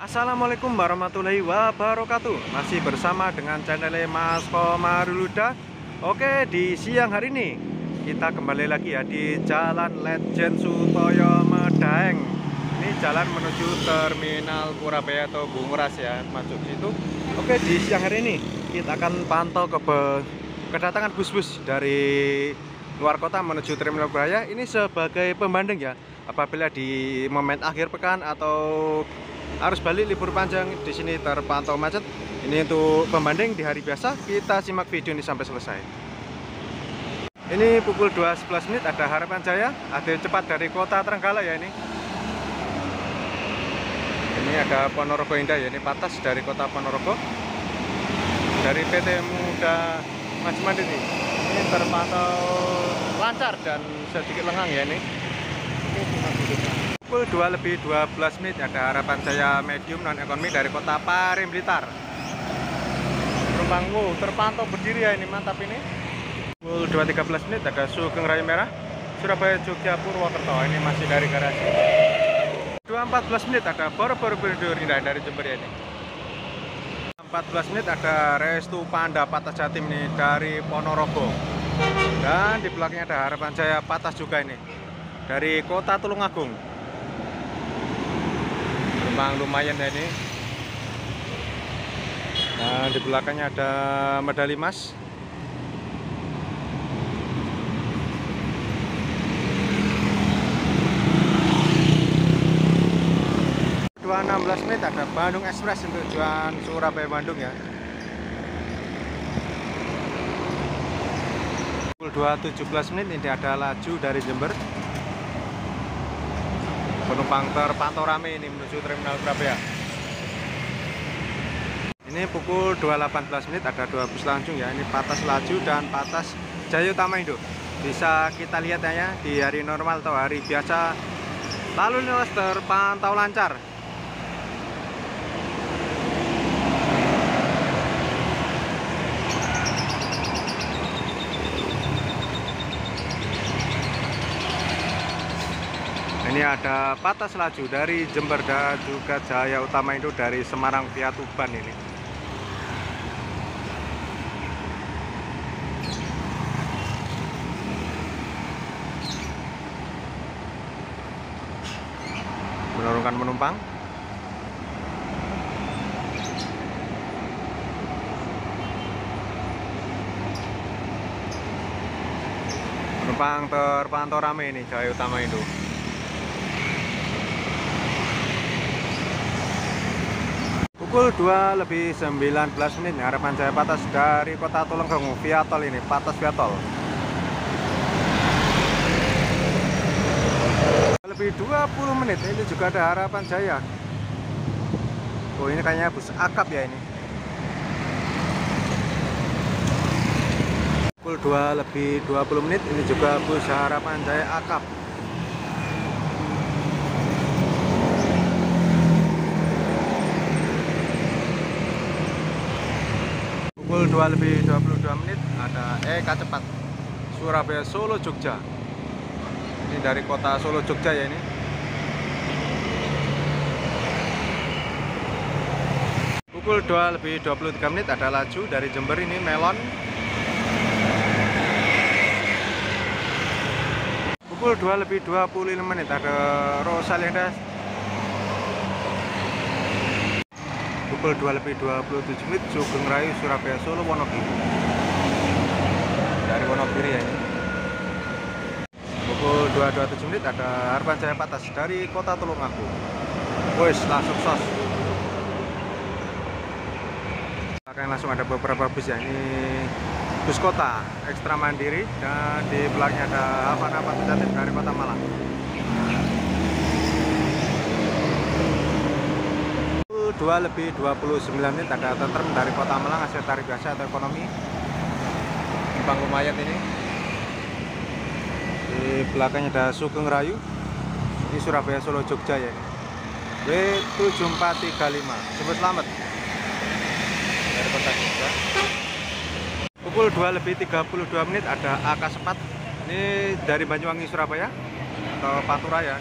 Assalamualaikum warahmatullahi wabarakatuh. Masih bersama dengan channel Mas Komaruluda. Oke di siang hari ini Kita kembali lagi ya di Jalan Legend Sutoyo Medaeng. Ini jalan menuju Terminal Purabaya atau Bunguras ya Masuk situ. Oke di siang hari ini Kita akan pantau ke kedatangan bus-bus dari luar kota menuju Terminal Purabaya Ini sebagai pembanding ya Apabila di momen akhir pekan atau arus balik libur panjang di sini terpantau macet. Ini untuk pembanding di hari biasa. Kita simak video ini sampai selesai. Ini pukul 2.11 menit ada harapan jaya, ada cepat dari kota Trenggalek ya ini. Ini ada Ponorogo Indah ya, ini patas dari kota Ponorogo. Dari PT Muda Mas Mandiri. Ini terpantau lancar dan sedikit lengang ya ini. Pukul 2 lebih 12 menit ada harapan saya medium non ekonomi dari kota Parim Blitar. Penumpang terpantau berdiri ya ini mantap ini. Pukul 2.13 menit ada Sugeng Raya Merah Surabaya Jogja Purwokerto ini masih dari garasi. 2.14 menit ada Boro-Boro Borobudur Indah dari Jember ya ini. 14 menit ada Restu Panda Patas Jatim nih dari Ponorogo. Dan di belakangnya ada harapan saya Patas juga ini dari kota Tulungagung memang lumayan ya ini. Nah di belakangnya ada medali emas. Dua 16 menit ada Bandung Express untuk tujuan Surabaya Bandung ya. Pukul 2.17 menit ini ada laju dari Jember penumpang terpantau rame ini menuju terminal Surabaya. Ini pukul 2.18 menit ada dua bus langsung ya. Ini patas laju dan patas Jaya Utama Indo. Bisa kita lihat ya di hari normal atau hari biasa. Lalu lintas terpantau lancar ini ada patas laju dari Jember dan juga Jaya Utama itu dari Semarang via Tuban ini. Menurunkan penumpang. Penumpang terpantau ramai ini Jaya Utama itu pukul 2 lebih 19 menit. Harapan saya patas dari kota Tulungagung via tol ini patas via tol. Lebih 20 menit ini juga ada harapan jaya oh ini kayaknya bus akap ya ini. Pukul 2 lebih 20 menit ini juga bus harapan jaya akap pukul 2 lebih 22 menit ada Eka cepat Surabaya Solo Jogja. Ini dari kota Solo Jogja ya ini. Pukul 2 lebih 23 menit ada laju dari Jember ini Melon. Pukul 2 lebih 25 menit ada Rosalinda pukul 2 lebih 27 menit Sugeng Rayu Surabaya Solo Wonogiri. Dari Wonogiri ya. Pukul 2.27 menit ada Harapan Jaya Patas dari kota Tulungagung wis langsung sos. Akan langsung ada beberapa bus ya. Ini bus kota ekstra mandiri dan di belakangnya ada Havana Patujatim dari kota Malang 2 lebih 29 menit ada tentrem dari kota Malang hasil tarik biasa atau ekonomi. Bang lumayan ini. Di belakangnya ada Sugeng Rayu. Ini Surabaya Solo Jogja ya. Ini W7435 sebut selamat. Dari kota Jogja. Pukul 2 lebih 32 menit ada AK Sepat. Ini dari Banyuwangi Surabaya atau Paturaya.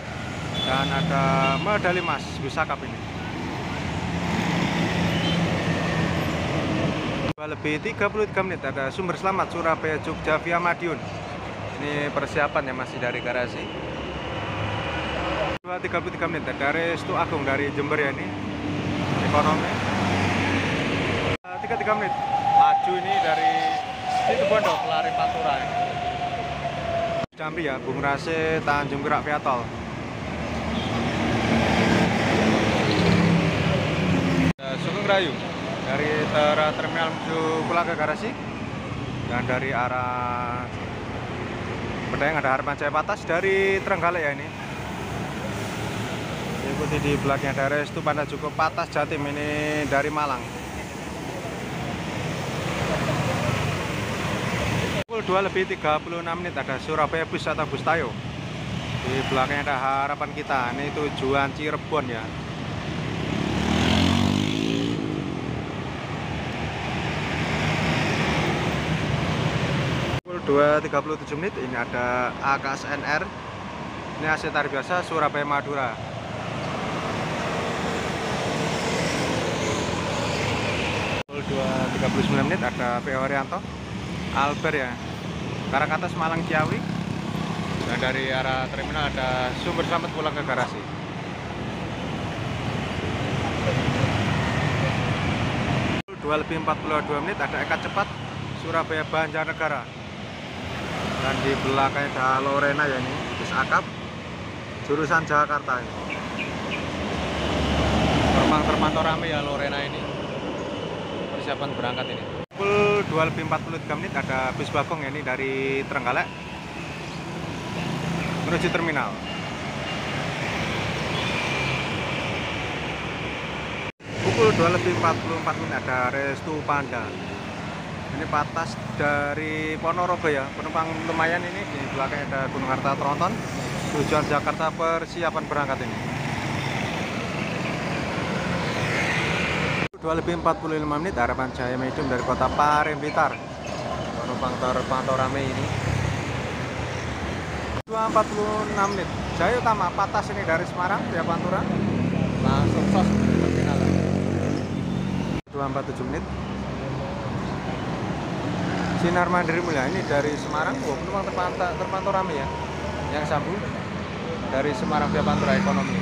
Dan ada medali emas Busakap ini lebih 33 menit. Ada sumber selamat Surabaya Jogja via Madiun. Ini persiapan ya masih dari garasi. 33 menit. Ada Restu Agung dari Jember ya ini. Ekonomi. 33 menit. Laju ini dari situ Bondo pelari Pantura. Damri ya Bung Rase Tanjung Gerak via tol. Sugeng Rayu dari Tera Terminal menuju pulang ke garasi dan dari arah Pedayang ada Harapan Jaya Patas dari Trenggalek ya ini. Ikuti di belakangnya dari itu pada cukup Patas Jatim ini dari Malang. Pukul 2 lebih 36 menit ada Surabaya Bus atau Bus Tayo. Di belakangnya ada harapan kita ini tujuan Cirebon ya 2.37 menit ini ada AKSNR ini AC tarif biasa Surabaya Madura. Pukul 2.39 menit ada PO Haryanto Albert ya. Karakatas Malang Ciawi. Dan dari arah terminal ada sumber selamat pulang ke garasi. Dua lebih 42 menit ada Eka Cepat Surabaya Banjarnegara dan di belakangnya ada Lorena ya ini bis akap jurusan Jakarta ini. Terbang terpantau rame ya Lorena ini. Persiapan berangkat ini. Pukul 2 lebih 43 menit ada bis bagong ya ini dari Trenggalek menuju terminal. Pukul 2 lebih 44 menit ada Restu Panda ini patas dari Ponorogo ya. Penumpang lumayan ini. Di belakang ada Gunung Harta Tronton. Tujuan Jakarta persiapan berangkat ini. 2 lebih 45 menit harapan Jaya Medium dari kota Pare Blitar penumpang terpantau rame ini. 2.46 menit. Jaya Utama patas ini dari Semarang via Pantura. Langsung sos terminal. 247 menit Sinar Mandiri Mulia ini dari Semarang. Wow, penumpang terpantau, terpantau rame ya. Yang sambung dari Semarang via Pantura Ekonomi.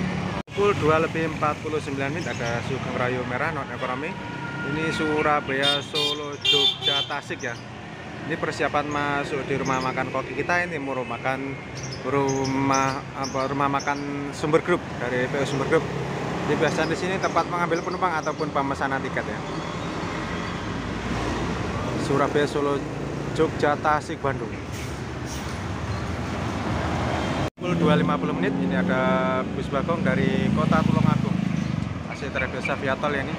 Pukul 2 lebih 49 menit ada Sugeng Rayu Merah non ekonomi. Ini Surabaya Solo Jogja Tasik ya. Ini persiapan masuk di rumah makan koki kita ini mau makan rumah rumah makan sumber grup dari PO Sumber Grup. Di biasanya di sini tempat mengambil penumpang ataupun pemesanan tiket ya Surabaya Solo Jogja Tasik Bandung. Pukul 2.50 menit ini ada bus bagong dari kota Tulungagung. AC Terbiasa via tol ya ini.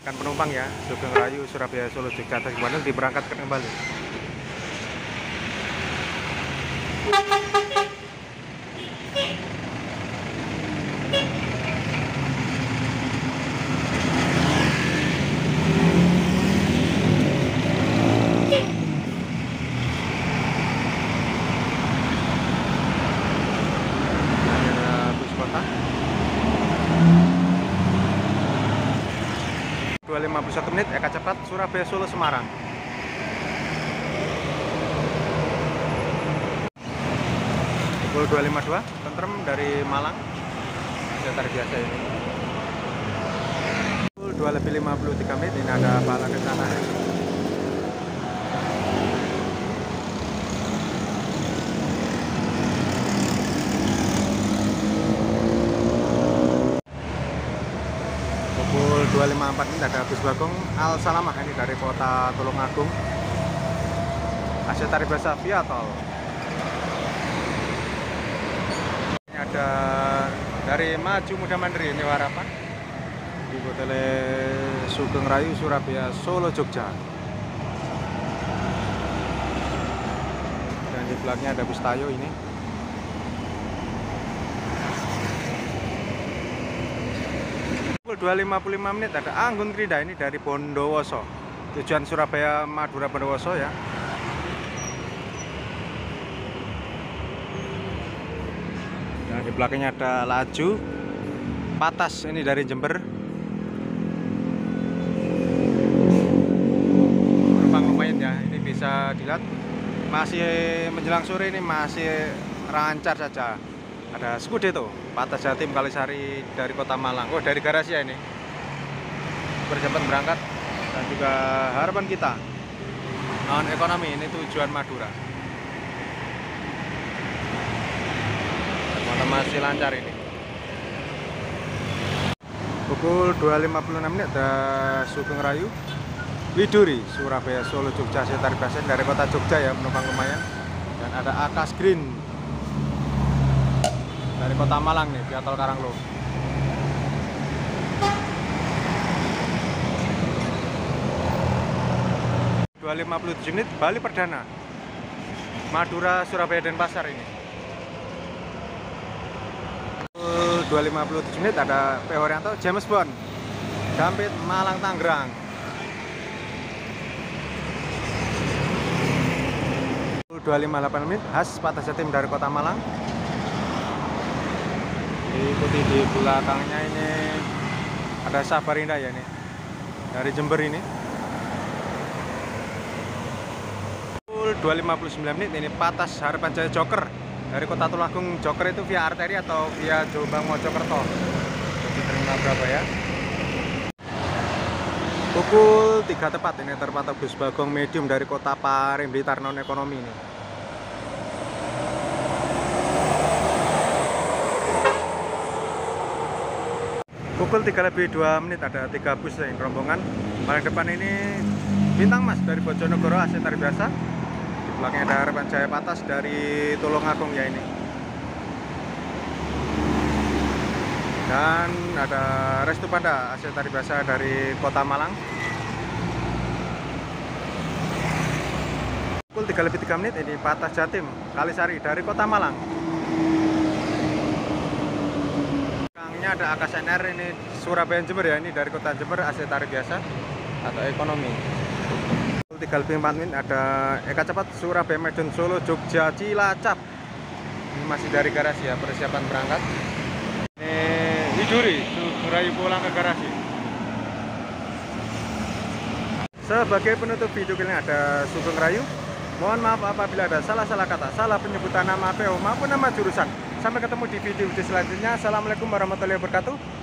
Akan penumpang ya Sugeng Rayu Surabaya Solo Jogja Tasik Bandung diberangkatkan kembali. Ini ada bus kota 251 menit Eka cepat Surabaya Solo Semarang. Pukul 252 tentrem dari Malang. Sekitar biasa ini. Pukul 2 lebih 53 menit ini ada pala ke sana pukul 254 menit ada bus bagong. Al Salamah ini dari kota Tulungagung. Asia tarif biasa via tol. Ini ada dari Maju Muda Mandiri ini harapan. Di Tele Sugeng Rayu Surabaya Solo Jogja. Dan di belakangnya ada bus Tayo ini pukul 2.55 menit ada. Anggun Krida ini dari Bondowoso. Tujuan Surabaya Madura Bondowoso ya. Dan di belakangnya ada laju. Patas ini dari Jember. Penumpang lumayan ya ini bisa dilihat. Masih menjelang sore ini masih lancar saja ada Skudeto Patas Jatim Kalisari dari kota Malang. Oh dari garasi ya ini. Persiapan berangkat. Dan juga harapan kita non ekonomi ini tujuan Madura. Teman masih lancar ini. Pukul 2.56 menit ada Sugeng Rayu Widuri Surabaya Solo Jogja Basen dari kota Jogja ya penumpang lumayan. Dan ada Akas Green dari kota Malang nih via tol Karanglo. 257 menit Bali Perdana. Madura Surabaya dan Pasar ini. 257 menit ada PO Rianto James Bond. Dampit Malang Tangerang. 258 menit Has Patah Jatim dari kota Malang diikuti di belakangnya ini. Ada Sabarinda ya nih dari Jember ini. 259 menit ini Patas Harapan Jaya Joker. Dari kota Tulungagung Joker itu via arteri atau via Jombang Mojokerto? Jadi terima berapa ya? Pukul 3 tepat ini terpantau bus bagong medium dari kota Pareng Blitar non ekonomi ini pukul 3 lebih 2 menit ada tiga bus yang rombongan. Paling depan ini Bintang Mas dari Bojonegoro AC tarif biasa. Di belakangnya ada Harapan Jaya Patas dari Tulungagung ya ini. Dan ada Restu Panda AC tarif biasa dari Kota Malang. Pukul 3 lebih 3 menit ini Patas Jatim Kalisari dari Kota Malang belakangnya ada AKSNR ini Surabaya Jember ya ini dari Kota Jember AC tarif biasa atau ekonomi. 3 lebih 4 menit ada Eka Cepat Surabaya Medan Solo Jogja Cilacap. Ini masih dari garasi ya persiapan berangkat. Ini Widuri Surayu pulang ke garasi. Sebagai penutup video kali ini ada Sugeng Rayu. Mohon maaf apabila ada salah-salah kata salah penyebutan nama PO maupun nama jurusan sampai ketemu di video-video selanjutnya. Assalamualaikum warahmatullahi wabarakatuh